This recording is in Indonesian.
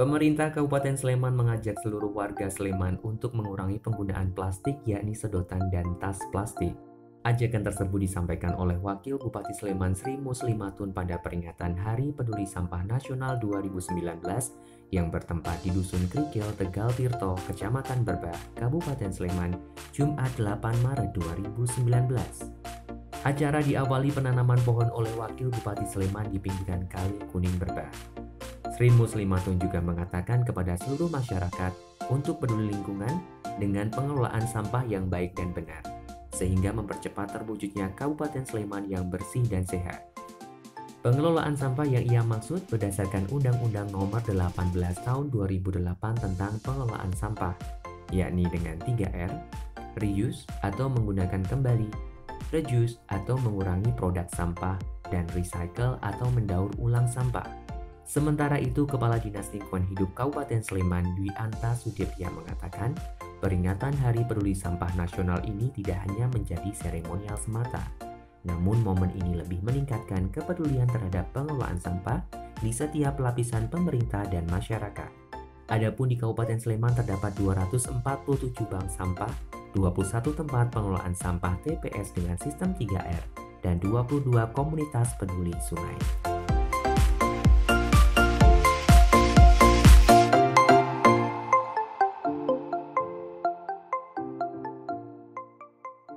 Pemerintah Kabupaten Sleman mengajak seluruh warga Sleman untuk mengurangi penggunaan plastik yakni sedotan dan tas plastik. Ajakan tersebut disampaikan oleh Wakil Bupati Sleman Sri Muslimatun pada peringatan Hari Peduli Sampah Nasional 2019 yang bertempat di Dusun Krikil, Tegal Tirto, Kecamatan Berbah, Kabupaten Sleman, Jumat 8 Maret 2019. Acara diawali penanaman pohon oleh Wakil Bupati Sleman di pinggiran Kali Kuning Berbah. Sri Muslimatun juga mengatakan kepada seluruh masyarakat untuk peduli lingkungan dengan pengelolaan sampah yang baik dan benar, sehingga mempercepat terwujudnya Kabupaten Sleman yang bersih dan sehat. Pengelolaan sampah yang ia maksud berdasarkan Undang-Undang Nomor 18 Tahun 2008 tentang pengelolaan sampah, yakni dengan 3R, reuse atau menggunakan kembali, reduce atau mengurangi produk sampah, dan recycle atau mendaur ulang sampah. Sementara itu, Kepala Dinas Lingkungan Hidup Kabupaten Sleman Dwi Anta Sudipya mengatakan, peringatan Hari Peduli Sampah Nasional ini tidak hanya menjadi seremonial semata, namun momen ini lebih meningkatkan kepedulian terhadap pengelolaan sampah di setiap lapisan pemerintah dan masyarakat. Adapun di Kabupaten Sleman terdapat 247 bank sampah, 21 tempat pengelolaan sampah TPS dengan sistem 3R, dan 22 komunitas peduli sungai.